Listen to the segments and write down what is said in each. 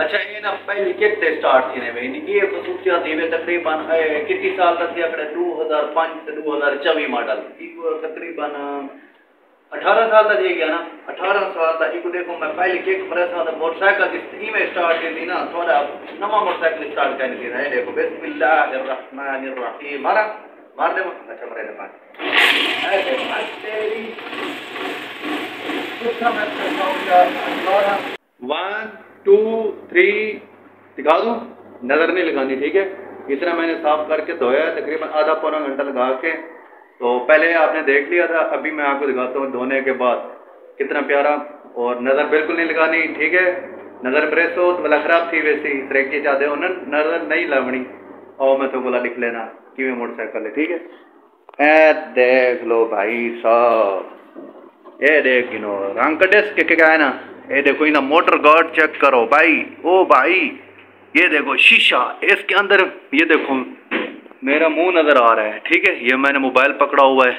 اچھا یہ نا پہلی کتنے سٹارٹ تھی نے بہن یہ خصوصیات دیوے تقریباً کتی سال تک تھی اپنے دو ہزار پانچ سے دو ہزار چوی ماڈل۔ یہ تقریباً، اٹھارہ سال تھا جی گیا نا۔ اٹھارہ سال تھا ایک دیکھو، میں پہلی کیک مرے سال تھا موٹر سائیکل جس ہی میں سٹارٹ کی تھی نا، تھوڑا نما موٹر سائیکل سٹارٹ کرنے کی رہے دیکھو، بسم اللہ الرحمن الرحیم۔ مارا، مار دے مار۔ اچھا مرے دے، مار۔ ایسے مار۔ تیری۔ ٹو تھری دکھا دوں؟ نظر نہیں لگانی، ٹھیک ہے؟ اس طرح میں نے صاف کر کے دھویا ہے، تقریباً آدھا پونا گھنٹہ لگا کے۔ تو پہلے آپ نے دیکھ لیا تھا، ابھی میں آپ کو دکھاتا ہوں دھونے کے بعد۔ کتنا پیارا اور نظر بالکل نہیں لگانی، ٹھیک ہے؟ نظر پریس ہو، تو بلا خراب تھی ویسی تریکی چاہتے ہو نظر نہیں لگنی۔ اور میں تو بولا لکھ لینا، کیویں موٹر سائیکل ہے، ٹھیک ہے؟ اے دیکھ لو بھائی صاحب، اے دیکھ گنو، رنگ کٹیس کیا ہے نا۔ اے دیکھو انہا موٹر گارڈ چیک کرو، بھائی، او بھائی، یہ دیکھو، شیشہ، اس کے اندر، یہ دیکھو، میرا منہ نظر آ رہا ہے، ٹھیک ہے؟ یہ میں نے موبائل پکڑا ہوا ہے۔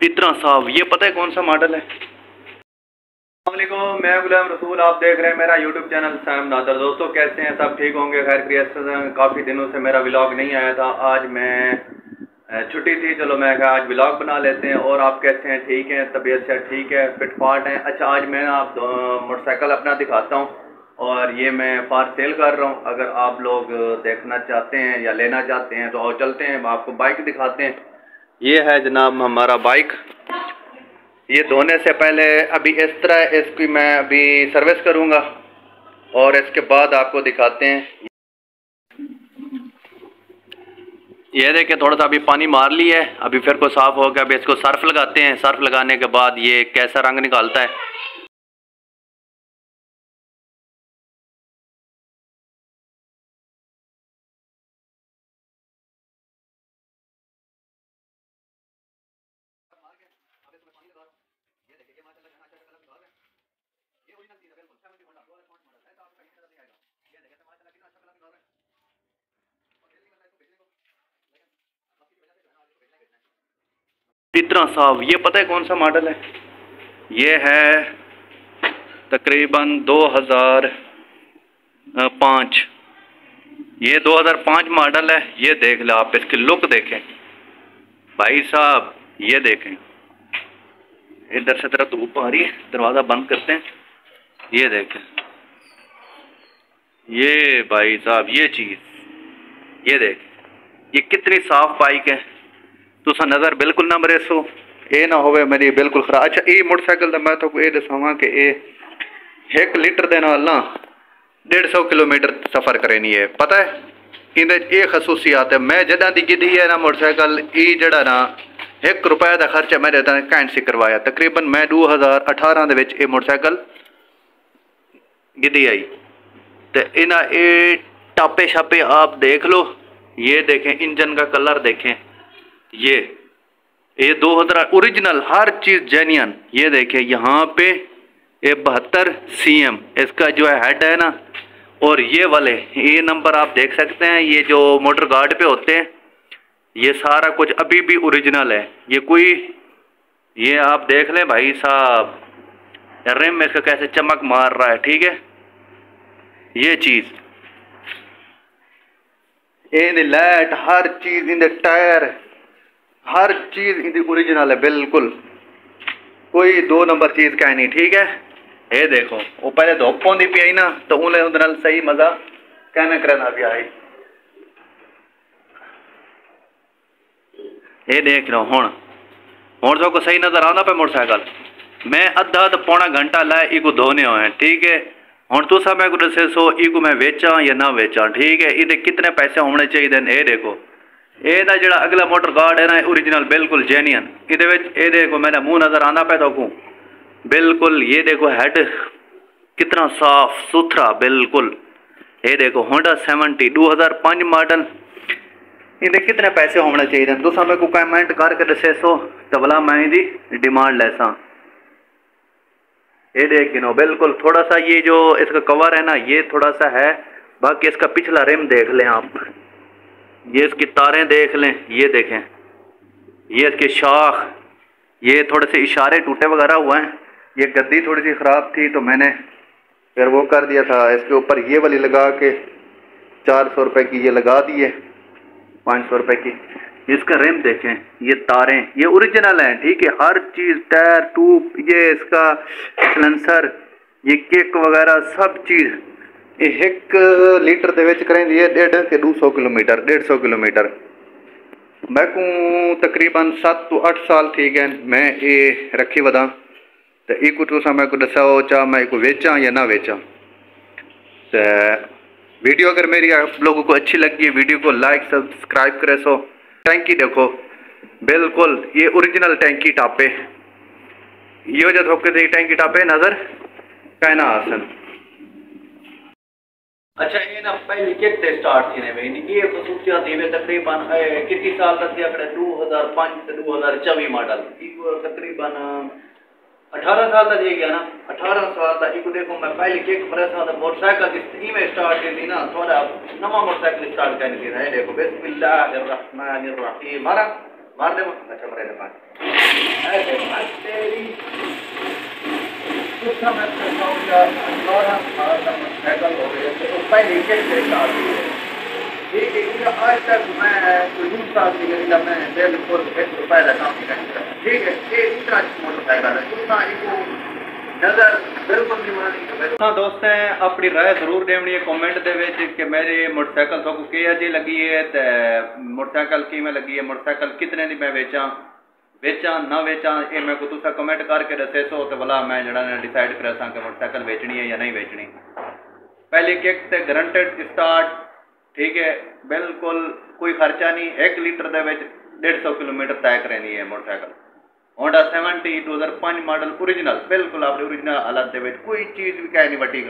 اتنا صاف، یہ پتہ ہے کون سا ماڈل ہے؟ السلام علیکم، میں غلام رسول، آپ دیکھ رہے ہیں میرا یوٹیوب چینل سیم نادر دوستو، کیسے ہیں؟ سب ٹھیک ہوں گے؟ خیر کریت کافی دنوں سے میرا ولاگ نہیں آیا تھا۔ آج میں چھٹی تھی، چلو میں کہا آج بلاگ بنا لیتے ہیں، اور آپ کیسے ہیں ٹھیک ہیں، طبیعت سے ٹھیک ہے فٹ فاٹ ہیں۔ اچھا آج میں آپ موٹر سائیکل اپنا دکھاتا ہوں، اور یہ میں فار سیل کر رہا ہوں۔ اگر آپ لوگ دیکھنا چاہتے ہیں یا لینا چاہتے ہیں تو اور چلتے ہیں آپ کو بائک دکھاتے ہیں۔ یہ ہے جناب ہمارا بائک یہ دھونے سے پہلے ابھی اس طرح اس کی میں ابھی سروس کروں گا، اور اس کے بعد آپ کو دکھاتے ہیں۔ یہ دیکھیں تھوڑا سا ابھی پانی مار لی ہے، ابھی پھر کو صاف ہو گیا، ابھی اس کو صرف لگاتے ہیں۔ صرف لگانے کے بعد یہ کیسا رنگ نکالتا ہے۔ اتنا صاف یہ پتہ ہے کون سا ماڈل ہے؟ یہ ہے تقریباً دو ہزار پانچ۔ یہ دو ہزار پانچ ماڈل ہے، یہ دیکھ لیں آپ اس کی لک دیکھیں۔ بھائی صاحب، یہ دیکھیں۔ ادھر سے طرح دھوپ آ رہی ہے، دروازہ بند کرتے ہیں۔ یہ دیکھیں۔ یہ بھائی صاحب، یہ چیز۔ یہ دیکھیں۔ یہ کتنی صاف بائک ہے تو سا نظر بالکل نہ مرے سو اے نہ ہوئے میری بالکل خراب اچھا اے موٹر سائیکل دا میں تو اے دساواں کہ اے ایک لیٹر دینا اللہ ڈیڑھ سو کلومیٹر سفر کرنی ہے پتہ ہے اندر اے خصوصیات ہے میں جدہ دی گدی ہے نا موٹر سائیکل ای جڑا نا ایک روپے دا خرچہ میں دیتا کینٹ سے کروایا تقریباً میں دو ہزار اٹھارہ دے وچ اے موٹر سائیکل گدی آئی تو انہا اے ٹاپے شاپے آپ دیکھ لو یہ یہ یہ دو ہزار اوریجنل ہر چیز جینین یہ دیکھیں یہاں پہ یہ بہتر سی ایم اس کا جو ہے ہیڈ ہے نا، اور یہ والے، یہ نمبر آپ دیکھ سکتے ہیں، یہ جو موٹر گارڈ پہ ہوتے ہیں، یہ سارا کچھ ابھی بھی اوریجنل ہے۔ یہ کوئی، یہ آپ دیکھ لیں بھائی صاحب ریم اس کا کیسے چمک مار رہا ہے، ٹھیک ہے؟ یہ چیز۔ ان لائٹ ہر چیز ان ٹائر ہر چیز ان اوریجنل ہے، بالکل۔ کوئی دو نمبر چیز کا نہیں، ٹھیک ہے؟ اے دیکھو، وہ پہلے دھوپ پوندی پی آئی نا، تو انہیں اندر صحیح مزہ کہنا کرنا بھی آئی اے دیکھ رہا ہوں ہوں تو کو صحیح نظر آنا پہ موٹر سائیکل۔ میں ادھا تو پونا گھنٹہ لائے ای کو دھونے ہوئے ہیں، ٹھیک ہے؟ ہوں تو سب میں کو دسے سو ای کو میں ویچاں یا نہ ویچاں، ٹھیک ہے؟ یہ کتنے پیسے ہونے چاہیے دن اے دیکھو یہ جڑا اگلا موٹر گارڈ ہے نا اوریجنل بالکل جینین یہ دیکھو میں نے منہ نظر آنا پہ تو کو بالکل یہ دیکھو ہیڈ کتنا صاف ستھرا بالکل یہ دیکھو ہونڈا سیونٹی دو ہزار پانچ ماڈل یہ کتنے پیسے ہونا چاہیے تو میں کو کمنٹ کر کے دسے سو تو بلا میں دی ڈیمانڈ لے سا یہ دیکھ گنو بالکل تھوڑا سا یہ جو اس کا کور ہے نا یہ تھوڑا سا ہے باقی اس کا پچھلا ریم دیکھ لیں آپ یہ اس کی تاریں دیکھ لیں، یہ دیکھیں۔ یہ اس کے شاخ، یہ تھوڑے سے اشارے ٹوٹے وغیرہ ہوا ہیں۔ یہ گدی تھوڑی سی خراب تھی تو میں نے پھر وہ کر دیا تھا۔ اس کے اوپر یہ والی لگا کے چار سو روپے کی یہ لگا دیے، پانچ سو روپے کی۔ اس کا ریم دیکھیں، یہ تاریں، یہ اوریجنل ہیں، ٹھیک ہے۔ ہر چیز، ٹائر، ٹوپ، یہ اس کا سلنسر، یہ کیک وغیرہ، سب چیز۔ یہ ایک لیٹر دے وچ کریں دیئے ڈیڑھ کے دو سو کلومیٹر ڈیڑھ سو کلومیٹر میں کو تقریباً سات تو اٹھ سال تھی گئے میں یہ رکھی ودا تو ایک تو سا میں کو دسا ہو چاہ میں کو ویچاں یا نہ ویچاں تو ویڈیو اگر میری آپ لوگوں کو اچھی لگی ہے ویڈیو کو لائک سبسکرائب کرے سو ٹینکی دیکھو بالکل یہ اوریجنل ٹینکی ٹاپے یہ وجہ دھوکے دے ٹینکی ٹاپے نظر کہنا آسن اچھا یہ نا پہلی کیک تے سٹارٹ تھی نے میں یہ خصوصیات دی تقریباً کتنی سال تک دیا کڑے 2005 تے 2024 ماڈل۔ یہ تقریباً، اٹھارہ سال تک یہ گیا نا۔ اٹھارہ سال تک ایک دیکھو، میں پہلی کیک پر ایسا تھا موٹر سائیکل کی میں سٹارٹ کی تھی نا، تھوڑا نما موٹر سائیکل سٹارٹ کرنے کی ہے دیکھو، بسم اللہ الرحمن الرحیم۔ مارا، مار دے اچھا مرے دے پاس۔ اے تیری کچھ میں کرتا ہوں یا اٹھارہ سائیکل ہو گئے تو پہلی کیک سے سٹارٹ کی ہے ٹھیک ہے آج تک میں کوئی دوسرا سی گئی میں بالکل ایک روپے کا کام نہیں کرتا۔ ٹھیک ہے یہ دوسرا موٹر سائیکل ہے دوسرا ایک نظر بالکل نہیں مانی ہاں دوست ہیں اپنی رائے ضرور دینی ہے کمنٹ دے وچ کہ میری موٹر سائیکل تو کی جی لگی ہے تے موٹر سائیکل کی میں لگی ہے موٹر سائیکل کتنے دی میں بیچاں بیچاں نہ بیچاں اے میں کو تسا کمنٹ کر کے دسے سو تے بلا میں جڑا نے ڈیسائیڈ کرا ساں کہ موٹر سائیکل بیچنی ہے یا نہیں بیچنی پہلی کک تے گارنٹیڈ اسٹارٹ ٹھیک ہے بالکل کوئی خرچہ نہیں ایک لیٹر دے وچ ڈیڑھ سو کلو میٹر طے کرنی ہے موٹر سائیکل ہونڈا سیونٹی دو ہزار پانچ ماڈل اوریجنل بالکل آپ نے اوریجنل حالت دے کوئی چیز بھی کہہ نہیں وٹی